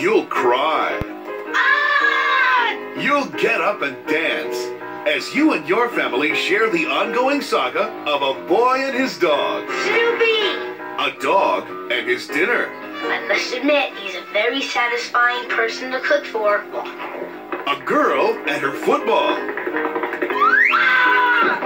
You'll cry. Ah! You'll get up and dance as you and your family share the ongoing saga of a boy and his dog. Snoopy! A dog and his dinner. I must admit, he's a very satisfying person to cook for. A girl and her football. Ah!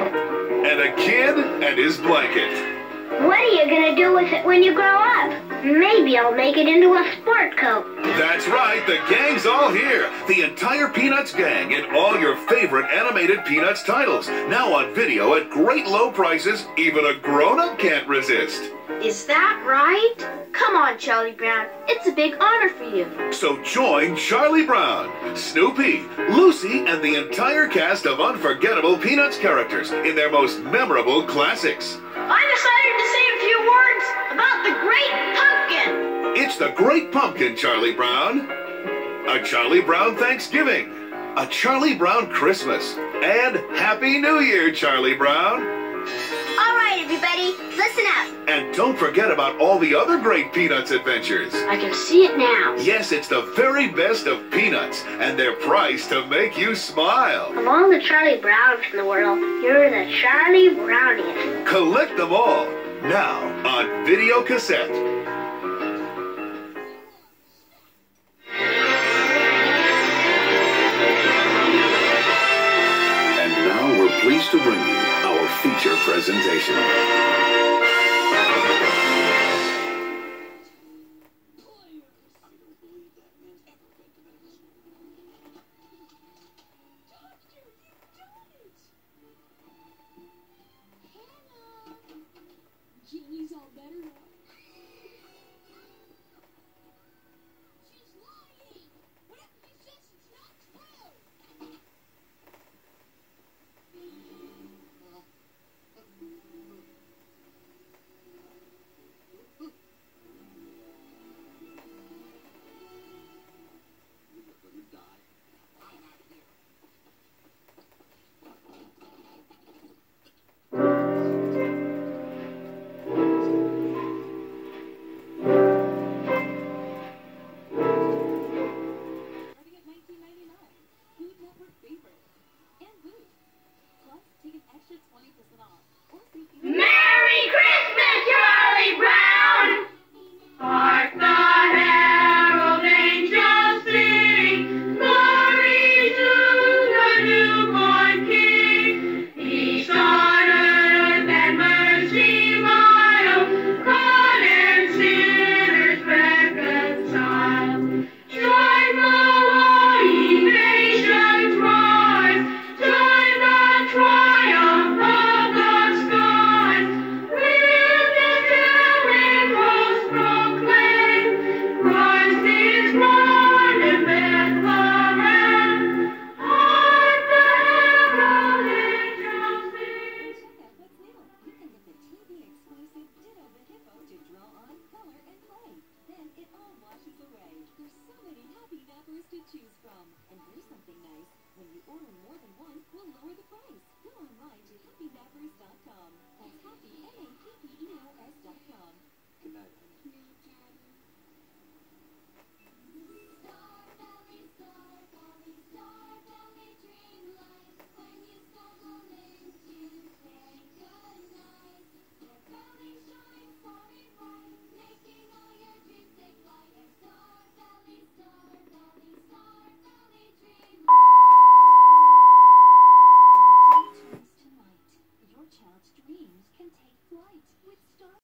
And a kid and his blanket. What are you gonna do with it when you grow up? Maybe I'll make it into a sport coat. That's right, the gang's all here. The entire Peanuts gang and all your favorite animated Peanuts titles. Now on video at great low prices, even a grown-up can't resist. Is that right? Come on, Charlie Brown. It's a big honor for you. So join Charlie Brown, Snoopy, Lucy, and the entire cast of unforgettable Peanuts characters in their most memorable classics. I decided to say a few words about the Great Pumpkin. It's the Great Pumpkin, Charlie Brown. A Charlie Brown Thanksgiving. A Charlie Brown Christmas. And Happy New Year, Charlie Brown. Everybody, listen up. And don't forget about all the other great Peanuts adventures. I can see it now. Yes, it's the very best of Peanuts, and they're priced to make you smile. Of all the Charlie Browns in the world, you're the Charlie Browniest. Collect them all now on video cassette. And now we're pleased to bring you presentation.